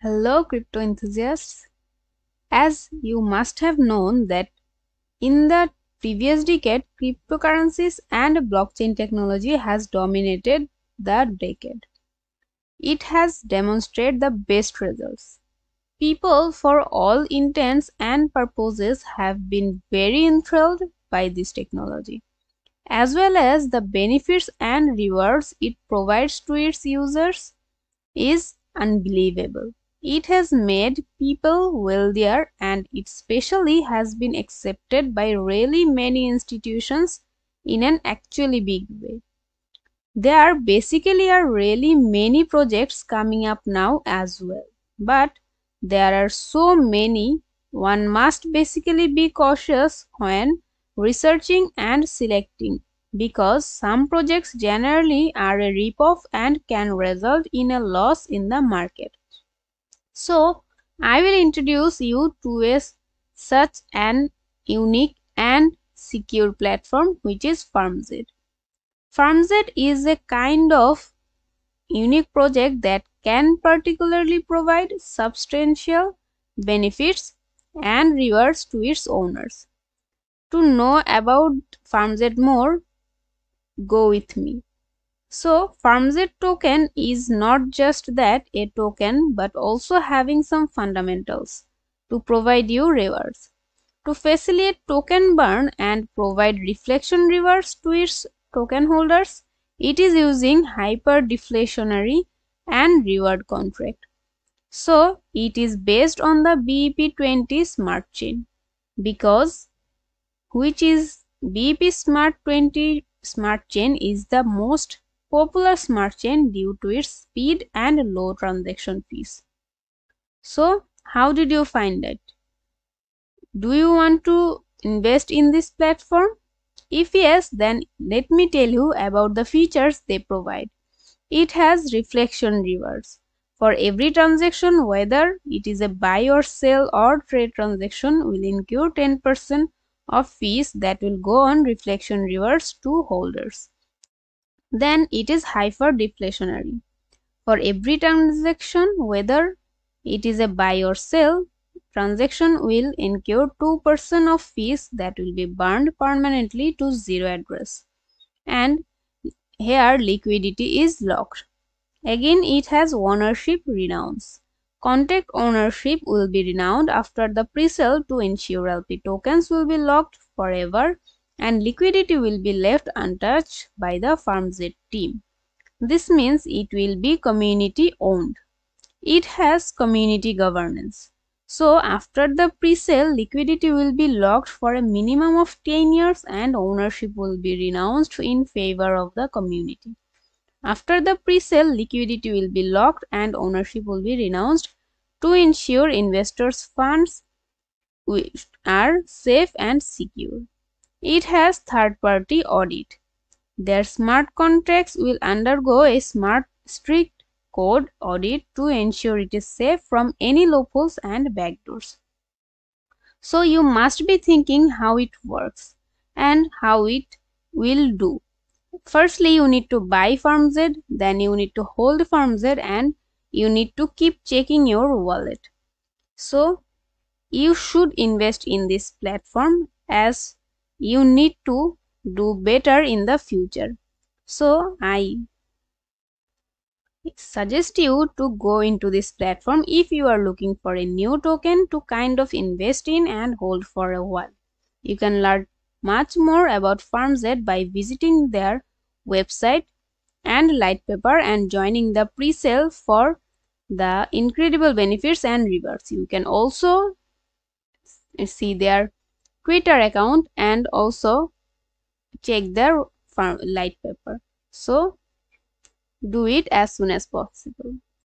Hello crypto enthusiasts. As you must have known that in the previous decade cryptocurrencies and blockchain technology has dominated the decade. It has demonstrated the best results. People for all intents and purposes have been very enthralled by this technology as well as the benefits and rewards it provides to its users is unbelievable. It has made people wealthier and it specially has been accepted by really many institutions in an actually big way. There are basically are really many projects coming up now as well. But there are so many, one must basically be cautious when researching and selecting because some projects generally are a ripoff and can result in a loss in the market. So, I will introduce you to a such an unique and secure platform which is FarmZ. FarmZ is a kind of unique project that can particularly provide substantial benefits and rewards to its owners. To know about FarmZ more, go with me. So FarmZ token is not just that a token but also having some fundamentals to provide you rewards. To facilitate token burn and provide reflection rewards to its token holders, it is using hyper deflationary and reward contract. So it is based on the BEP20 smart chain because which is BEP smart 20 smart chain is the most popular smart chain due to its speed and low transaction fees. So, how did you find it? Do you want to invest in this platform? If yes, then let me tell you about the features they provide. It has reflection rewards. For every transaction, whether it is a buy or sell or trade transaction, will incur 10% of fees that will go on reflection rewards to holders. Then it is hyper deflationary. For every transaction, whether it is a buy or sell, transaction will incur 2% of fees that will be burned permanently to zero address. And here liquidity is locked. Again, it has ownership renounce. Contract ownership will be renounced after the pre-sale to ensure LP tokens will be locked forever and liquidity will be left untouched by the FarmZ team. This means it will be community owned. It has community governance. So after the pre-sale, liquidity will be locked for a minimum of 10 years and ownership will be renounced in favor of the community. After the pre-sale, liquidity will be locked and ownership will be renounced to ensure investors' funds are safe and secure. It has third-party audit. Their smart contracts will undergo a smart strict code audit to ensure it is safe from any loopholes and backdoors. So you must be thinking how it works and how it will do firstly you need to buy FarmZ, then you need to hold FarmZ and you need to keep checking your wallet. So you should invest in this platform as you need to do better in the future. So I suggest you to go into this platform if you are looking for a new token to kind of invest in and hold for a while. You can learn much more about FarmZ by visiting their website and light paper and joining the pre-sale for the incredible benefits and rewards. You can also see their Twitter account and also check the light paper. So do it as soon as possible.